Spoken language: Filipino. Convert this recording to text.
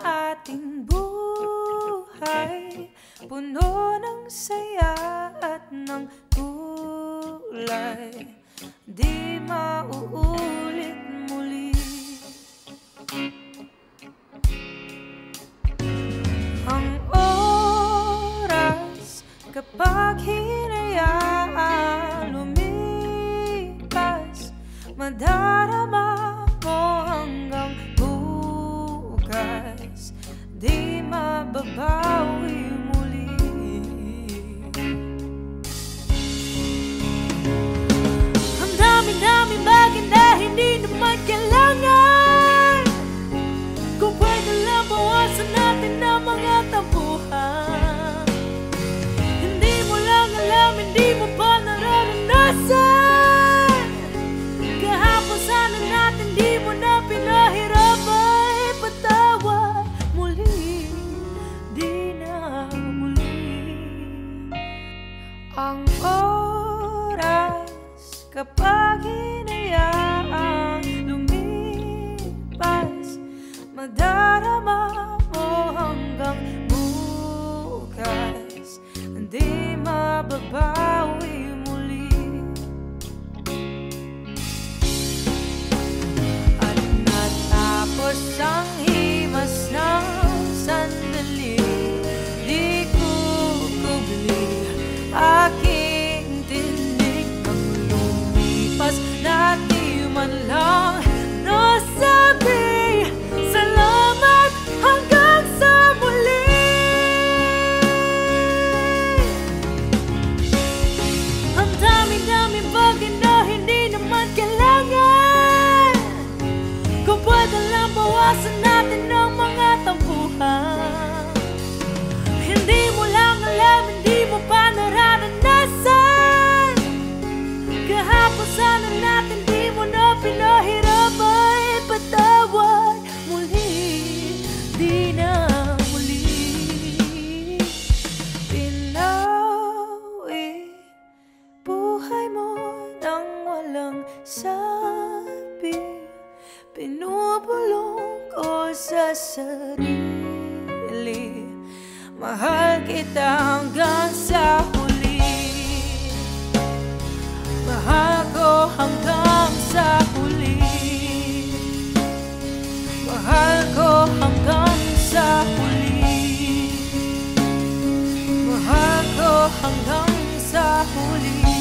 ating buhay Puno ng saya at ng kulay Di mauulit muli. Ang oras kapag hinayaan lumipas Madarama Di mababawi oras kapag hinayaang lumipas Madarama mo hanggang bukas. Hindi mababawi sana natin di mo na pinahirapan. Ipatawad muli, di na muli. Pinawi buhay mo nang walang sabi. Pinupulong ko sa sarili. Mahal kita hanggang hanggang sa huli